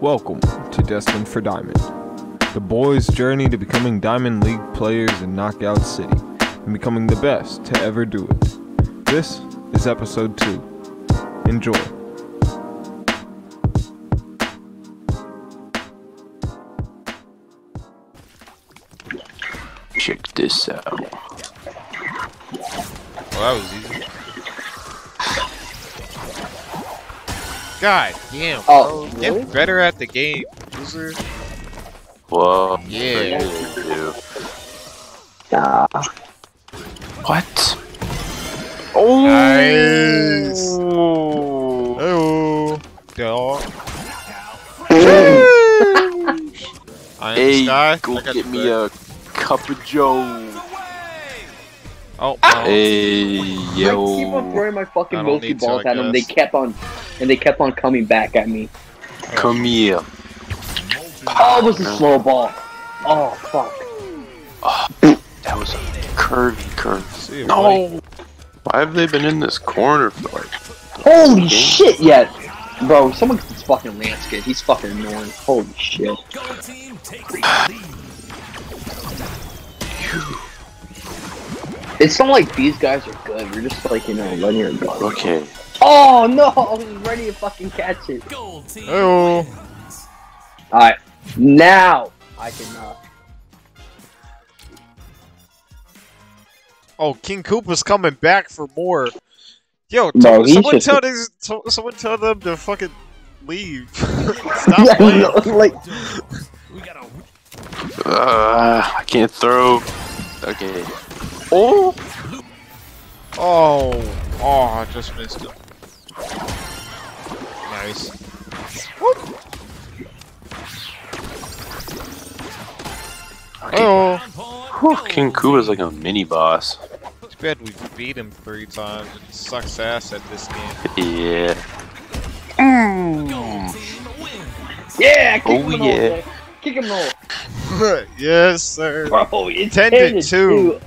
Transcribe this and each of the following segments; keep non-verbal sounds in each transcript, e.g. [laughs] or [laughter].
Welcome to Destined for Diamond, the boys' journey to becoming Diamond League players in Knockout City and becoming the best to ever do it. This is episode 2. Enjoy. Check this out. Well, that was easy. God damn. Oh, Get really? better at the game, loser. Whoa. Yeah. Dude. Nah. What? Oh. Nice. Oh, dog. [laughs] I am Hey, Sky. go I get me a cup of Joe. Oh, no. Hey, oh. I keep on throwing my fucking I don't Milky need to, balls at them. They guess. kept on, and they kept on coming back at me. Come here. Oh, it was a slow ball. Oh fuck. That was a curvy curve. See you, buddy. No. Why have they been in this corner for like? Holy shit! Yeah, bro. Someone gets this fucking Lance kid. He's fucking annoying. Holy shit. It's not like these guys are good. We're just like you know linear go. Okay. Oh no! I was ready to fucking catch it. Oh, All right, now I can. Uh, oh, King Koopa's coming back for more. Yo, Bro, t- he's someone just- tell these, someone tell them to fucking leave. [laughs] yeah, Stop playing. no, like Uh, I can't throw. Okay. Oh. Oh, oh, I just missed it. Nice. Oh, Whew, King Koopa's like a mini boss. it's bad we beat him three times. It sucks ass at this game. Yeah. Mm. yeah, kick Oh, him in yeah. hole, kick him in the hole. [laughs] yes, sir. Bro, it's 10 10 to to 2. 2.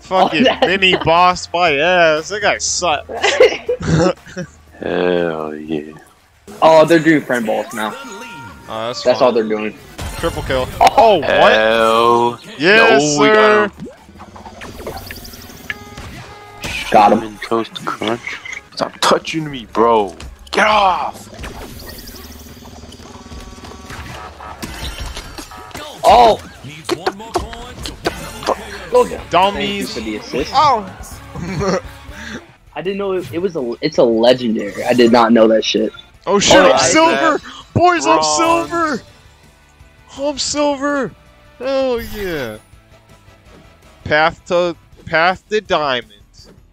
Fucking that- mini boss my ass. That guy sucks. [laughs] Hell yeah. Oh, they're doing friend balls now. Oh, that's That's all they're doing. Triple kill. Oh, what? Hell. Yes, No, we sir. got him. Got him. Cinnamon Toast Crunch. Stop touching me, bro. Get off. Oh! Look at Dummies. for the assist. Oh. [laughs] I didn't know it, it was a. It's a legendary. I did not know that shit. Oh shit, Oh, I'm I- silver! Boys, I'm silver! I'm silver! Hell yeah. Path to Path to Diamond.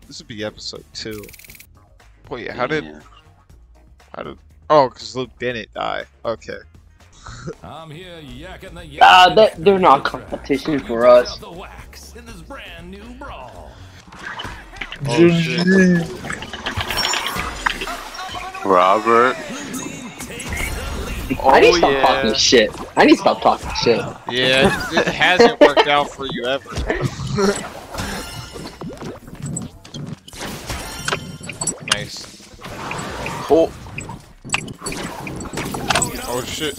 This would be episode two. Wait, how did Yeah. how did Oh, cause Luke didn't die. Okay. I'm here yakking the yak. Ah, that they're not competition for us. The wax in this brand new brawl. Oh shit. Robert. I need to Oh, stop yeah. talking shit. I need to stop talking shit. Yeah, it, it hasn't worked out for you ever. nice. Oh. Oh shit.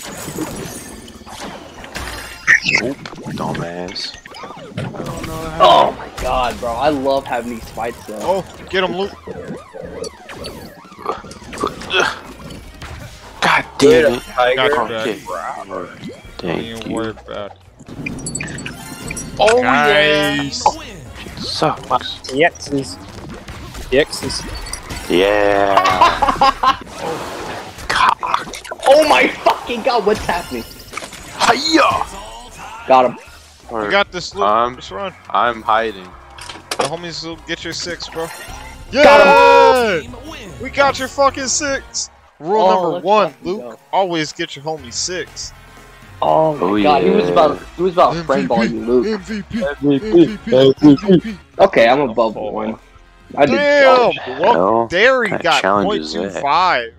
Nope. Dumbass. Oh my god, bro! I love having these fights though. Oh, get him, Luke. God damn it. Got your Okay. back. Thank Ain't you. worried about it. Oh Nice. Sucks. The X's. The X's. Yeah. Cock. [laughs] Oh my fucking god! What's happening? Hiya. Got him. We got this, Luke. Um, Just run. I'm hiding. The homies will get your six, bro. Got Yeah! We got your fucking six. Rule Oh, number one, Luke. go. Always get your homie six. Oh my Oh, god! He was about. He was about friend ball you, Luke. MVP. MVP. MVP. Okay, I'm above oh, one. I did. Damn! oh, Well, Hell. there he got challenge is that? 0.25.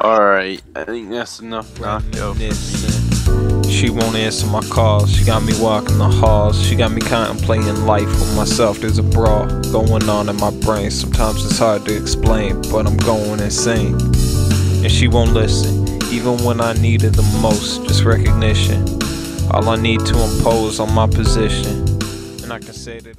Alright. I think that's enough. knockout. She won't answer my calls. She got me walking the halls. She got me contemplating life with myself. There's a brawl going on in my brain. Sometimes it's hard to explain, but I'm going insane. And she won't listen. even when I needed the most, just recognition. All I need to impose on my position, and I can say that.